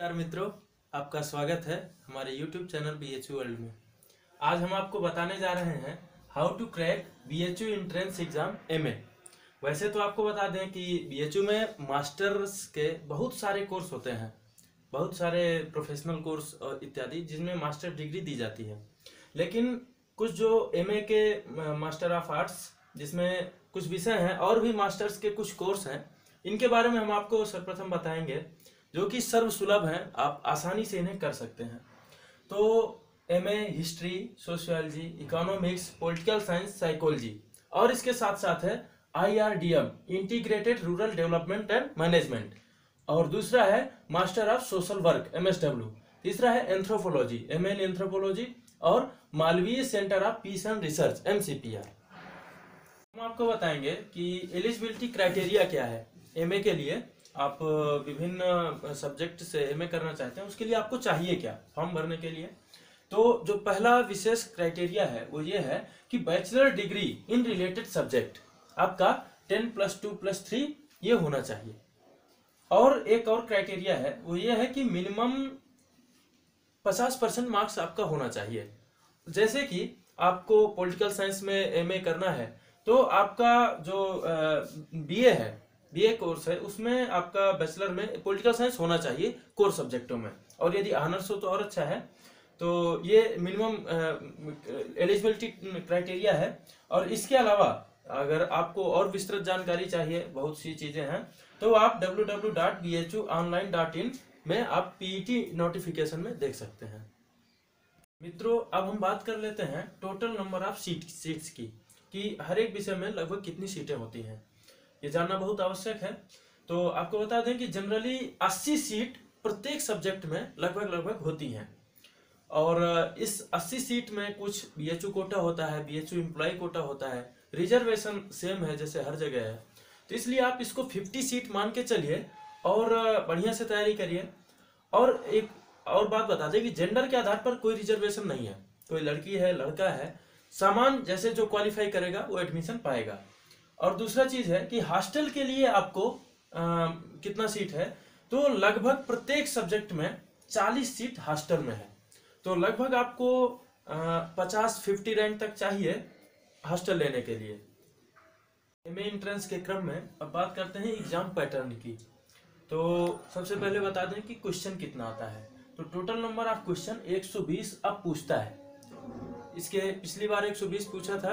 नमस्कार मित्रों, आपका स्वागत है हमारे YouTube channel B H world में। आज हम आपको बताने जा रहे हैं how to crack B H U entrance exam M वैसे तो आपको बता दें कि बी एच में मास्टर्स के बहुत सारे कोर्स होते हैं, बहुत सारे प्रोफेशनल कोर्स और इत्यादि जिसमें मास्टर डिग्री दी जाती है। लेकिन कुछ जो एमए के मास्टर ऑफ़ आर्ट्स जिसमें कुछ विषय हैं और भी मास्टर्स के कुछ कोर्स हैं, इनके बारे में हम आपको सर्वप्रथम बताएँगे। जो कि सर्व सुलभ हैं, आप आसानी से इन्हें कर सकते हैं। तो M A history sociology economics political science psychology और इसके साथ साथ है I R D M integrated rural development and management और दूसरा है master of social work M S W तीसरा है एंथ्रोपोलॉजी एम एन एंथ्रोपोलॉजी और Malviya centre of peace and research M C P R हम आपको बताएँगे कि एलिजिबिलिटी क्राइटेरिया क्या है एम ए के लिए। आप विभिन्न सब्जेक्ट से एमए करना चाहते हैं, उसके लिए आपको चाहिए क्या? फॉर्म भरने के लिए? तो जो पहला विशेष क्राइटेरिया है, वो ये है कि bachelor degree in related subject आपका ten plus two plus three ये होना चाहिए। और एक और क्राइटेरिया है, वो ये है कि मिनिमम पचास परसेंट मार्क्स आपका होना चाहिए। जैसे कि आपको पॉलिटिकल साइंस में एमए करना है तो आपका जो बीए है बीए कोर्स है, उसमें आपका बैचलर में पॉलिटिकल साइंस होना चाहिए कोर सब्जेक्टों में। और यदि ऑनर्स हो तो और अच्छा है। तो ये मिनिमम एलिजिबिलिटी क्राइटेरिया है। और इसके अलावा अगर आपको और विस्तृत जानकारी चाहिए, बहुत सी चीज़ें हैं तो आप www.bhuonline.in में आप पीईटी नोटिफिकेशन में देख सकते हैं। मित्रों, अब हम बात कर लेते हैं total number of seat seats की, कि हर एक विषय में लगभग कितनी सीटें होती हैं। ये जानना बहुत आवश्यक है। तो आपको बता दें कि जनरली 80 सीट प्रत्येक सब्जेक्ट में लगभग लगभग होती हैं। और इस 80 सीट में कुछ बीएचयू कोटा होता है बी एच कोटा होता है। रिजर्वेशन सेम है, जैसे हर जगह है। तो इसलिए आप इसको 50 सीट मान के चलिए और बढ़िया से तैयारी करिए। और एक और बात बता दें कि जेंडर के आधार पर कोई रिजर्वेशन नहीं है। कोई लड़की है, लड़का है, सामान जैसे जो क्वालिफाई करेगा, वो एडमिशन पाएगा। और दूसरा चीज़ है कि हॉस्टल के लिए आपको आ, कितना सीट है? तो लगभग प्रत्येक सब्जेक्ट में 40 सीट हॉस्टल में है। तो लगभग आपको पचास फिफ्टी रैंक तक चाहिए हॉस्टल लेने के लिए। एम एंट्रेंस के क्रम में अब बात करते हैं एग्ज़ाम पैटर्न की। तो सबसे पहले बता दें कि क्वेश्चन कितना आता है। तो टोटल नंबर ऑफ़ क्वेश्चन 120 अब पूछता है। इसके पिछली बार 120 पूछा था।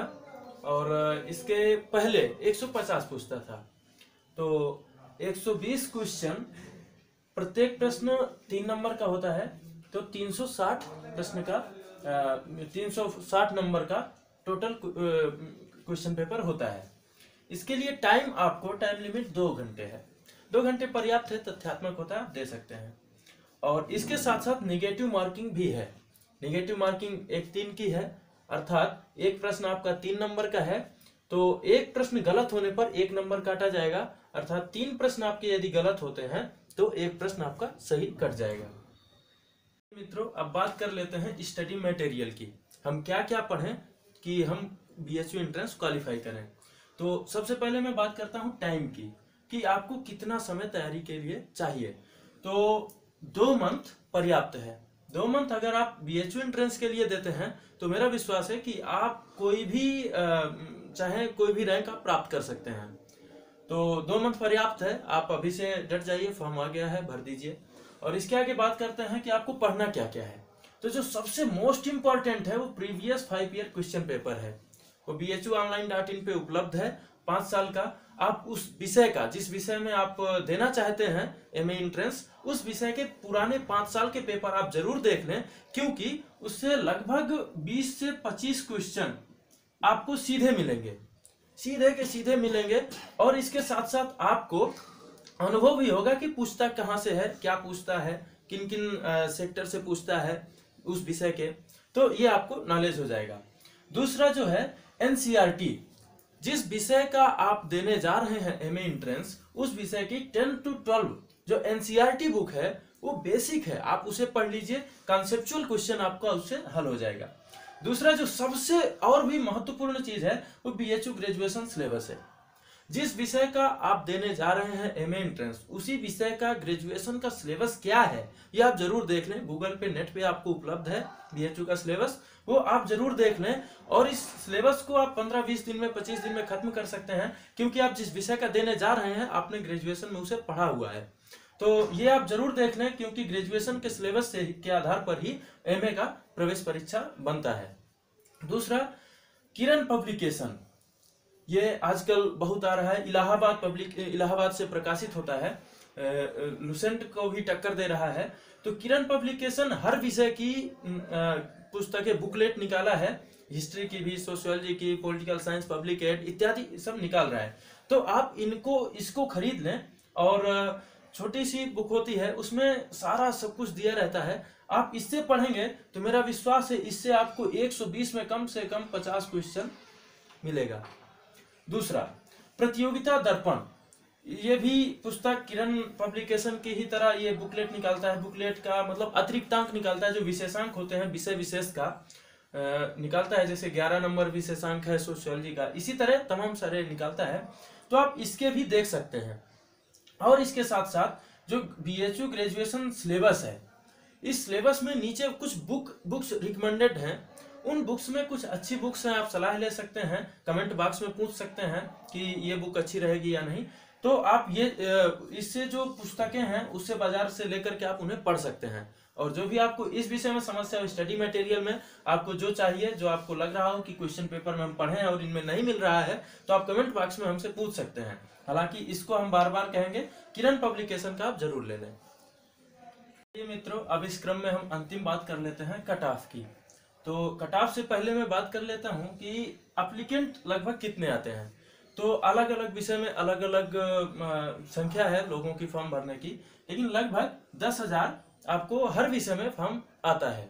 और इसके पहले 150 पूछता था। तो 120 क्वेश्चन प्रत्येक प्रश्न तीन नंबर का होता है तो 360 प्रश्न का तीन सौ साठ नंबर का टोटल क्वेश्चन पेपर होता है। इसके लिए टाइम आपको टाइम लिमिट दो घंटे है। दो घंटे पर्याप्त है तथ्यात्मक होता है दे सकते हैं। और इसके साथ साथ निगेटिव मार्किंग भी है। निगेटिव मार्किंग एक तीन की है अर्थात एक प्रश्न आपका तीन नंबर का है तो एक प्रश्न गलत होने पर एक नंबर काटा जाएगा। अर्थात तीन प्रश्न आपके यदि गलत होते हैं तो एक प्रश्न आपका सही कट जाएगा। मित्रों, अब बात कर लेते हैं स्टडी मटेरियल की। हम क्या क्या पढ़ें कि हम बी एंट्रेंस क्वालिफाई करें। तो सबसे पहले मैं बात करता हूँ टाइम की, कि आपको कितना समय तैयारी के लिए चाहिए। तो दो मंथ पर्याप्त है। दो मंथ अगर आप बी एच एंट्रेंस के लिए देते हैं तो मेरा विश्वास है कि आप कोई भी चाहे कोई भी रैंक आप प्राप्त कर सकते हैं। तो दो मंथ पर्याप्त है, आप अभी से डट जाइए फॉर्म आ गया है, भर दीजिए। और इसके आगे बात करते हैं कि आपको पढ़ना क्या क्या है। तो जो सबसे मोस्ट इंपॉर्टेंट है, वो previous five year question paper है। वो बी ऑनलाइन डॉट इन पे उपलब्ध है पाँच साल का, आप उस विषय का, जिस विषय में आप देना चाहते हैं एम एंट्रेंस उस विषय के पुराने पाँच साल के पेपर आप ज़रूर देख लें, क्योंकि उससे लगभग 20 से 25 क्वेश्चन आपको सीधे मिलेंगे। सीधे के सीधे मिलेंगे, और इसके साथ साथ आपको अनुभव भी होगा कि पूछता कहाँ से है, क्या पूछता है किन किन सेक्टर से पूछता है उस विषय के। तो ये आपको नॉलेज हो जाएगा। दूसरा जो है एनसीआरटी जिस विषय का आप देने जा रहे हैं एम एंट्रेंस उस विषय की टेन टू ट्वेल्व जो एनसीआरटी बुक है, वो बेसिक है। आप उसे पढ़ लीजिए कॉन्सेप्चुअल क्वेश्चन आपका उससे हल हो जाएगा। दूसरा जो सबसे और भी महत्वपूर्ण चीज़ है, वो बी एच ग्रेजुएशन सिलेबस है। जिस विषय का आप देने जा रहे हैं एम एंट्रेंस उसी विषय का ग्रेजुएशन का सिलेबस क्या है, ये आप ज़रूर देख लें। गूगल पे नेट पे आपको उपलब्ध है बीएचयू का सिलेबस वो आप ज़रूर देख लें और इस सिलेबस को आप 15-20 दिन में 25 दिन में खत्म कर सकते हैं, क्योंकि आप जिस विषय का देने जा रहे हैं, आपने ग्रेजुएशन में उसे पढ़ा हुआ है। तो ये आप ज़रूर देख लें, क्योंकि ग्रेजुएशन के सिलेबस से के आधार पर ही एमए का प्रवेश परीक्षा बनता है। दूसरा, किरण पब्लिकेशन ये आजकल बहुत आ रहा है, इलाहाबाद पब्लिक इलाहाबाद से प्रकाशित होता है। लुसेंट को भी टक्कर दे रहा है। तो किरण पब्लिकेशन हर विषय की पुस्तकें बुकलेट निकाला है। हिस्ट्री की भी सोशियोलॉजी की पॉलिटिकल साइंस पब्लिक एड इत्यादि सब निकाल रहा है। तो आप इनको, इसको खरीद लें और छोटी सी बुक होती है, उसमें सारा सब कुछ दिया रहता है। आप इससे पढ़ेंगे तो मेरा विश्वास है, इससे आपको 120 में कम से कम 50 क्वेश्चन मिलेगा। दूसरा, प्रतियोगिता दर्पण। ये भी पुस्तक किरण पब्लिकेशन की ही तरह ये बुकलेट निकालता है। बुकलेट का मतलब अतिरिक्तांक निकालता है, जो विशेषांक होते हैं, विषय विशेष का निकालता है। जैसे 11 नंबर विशेषांक है सोशियोलॉजी का, इसी तरह तमाम सारे निकालता है। तो आप इसके भी देख सकते हैं। और इसके साथ साथ जो BHU ग्रेजुएशन सिलेबस है, इस सिलेबस में नीचे कुछ बुक बुक्स रिकमेंडेड हैं। उन बुक्स में कुछ अच्छी बुक्स हैं, आप सलाह ले सकते हैं। कमेंट बॉक्स में पूछ सकते हैं कि ये बुक अच्छी रहेगी या नहीं। तो आप ये इससे जो पुस्तकें हैं, उससे बाज़ार से लेकर के आप उन्हें पढ़ सकते हैं। और जो भी आपको इस विषय में समस्या हो स्टडी मटेरियल में, आपको जो चाहिए, जो आपको लग रहा हो कि क्वेश्चन पेपर में हम पढ़े हैं और इनमें नहीं मिल रहा है तो आप कमेंट बॉक्स में हमसे पूछ सकते हैं। हालाँकि इसको हम बार बार कहेंगे, किरण पब्लिकेशन का आप ज़रूर ले लें। ये मित्रों, अब इस क्रम में हम अंतिम बात कर लेते हैं कट ऑफ़ की। तो कट ऑफ़ से पहले मैं बात कर लेता हूँ कि अप्लीकेंट लगभग कितने आते हैं। तो अलग अलग विषय में अलग अलग संख्या है लोगों की फॉर्म भरने की, लेकिन लगभग दस हज़ार आपको हर विषय में फॉर्म आता है।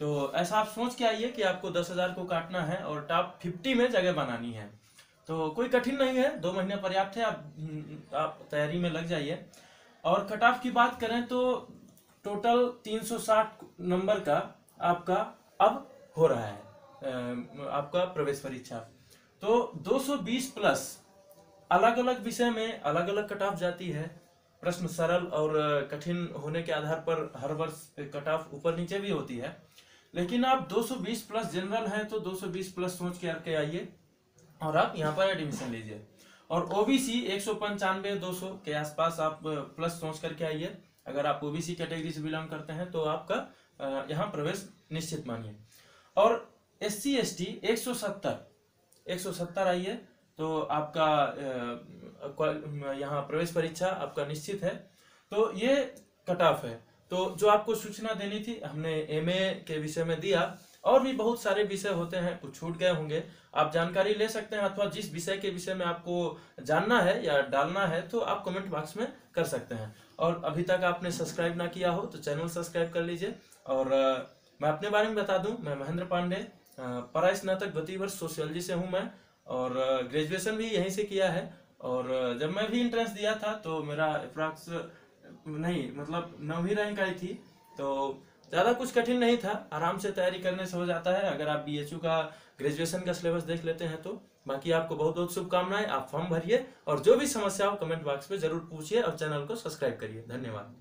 तो ऐसा आप सोच के आइए कि आपको दस हज़ार को काटना है और टॉप फिफ्टी में जगह बनानी है। तो कोई कठिन नहीं है, दो महीने पर्याप्त है, आप आप तैयारी में लग जाइए। और कट ऑफ़ की बात करें तो टोटल 360 नंबर का आपका अब हो रहा है आपका प्रवेश परीक्षा। तो 220 प्लस अलग अलग विषय में अलग अलग कट ऑफ़ जाती है। प्रश्न सरल और कठिन होने के आधार पर हर वर्ष कट ऑफ़ ऊपर नीचे भी होती है। लेकिन आप 220 प्लस जनरल हैं तो 220 प्लस सोच के करके आइए और आप यहाँ पर एडमिशन लीजिए। और ओबीसी एक सौ पंचानवे, दो सौ के आसपास आप प्लस सोच करके आइए। अगर आप ओबीसी कैटेगरी से बिलोंग करते हैं तो आपका यहाँ प्रवेश निश्चित मानिए। और एस सी एस टी एक सौ सत्तर एक सौ सत्तर आइए तो आपका यहाँ प्रवेश परीक्षा आपका निश्चित है। तो ये कट ऑफ़ है। तो जो आपको सूचना देनी थी, हमने एमए के विषय में दिया, और भी बहुत सारे विषय होते हैं, कुछ छूट गए होंगे। आप जानकारी ले सकते हैं, अथवा जिस विषय के विषय में आपको जानना है या डालना है तो आप कमेंट बॉक्स में कर सकते हैं। और अभी तक आपने सब्सक्राइब ना किया हो तो चैनल सब्सक्राइब कर लीजिए। और मैं अपने बारे में बता दूँ, मैं महेंद्र पांडे परा स्नातक द्वितीय वर्ष सोशियोलॉजी से हूँ मैं, और ग्रेजुएशन भी यहीं से किया है। और जब मैं भी इंट्रेंस दिया था तो मेरा अप्रॉक्स नहीं मतलब नौवीं रैंक आई थी तो ज़्यादा कुछ कठिन नहीं था। आराम से तैयारी करने से हो जाता है। अगर आप बीएचयू का ग्रेजुएशन का सिलेबस देख लेते हैं तो। बाकी आपको बहुत बहुत शुभकामनाएँ। आप फॉर्म भरिए और जो भी समस्या हो कमेंट बॉक्स में ज़रूर पूछिए और चैनल को सब्सक्राइब करिए। धन्यवाद।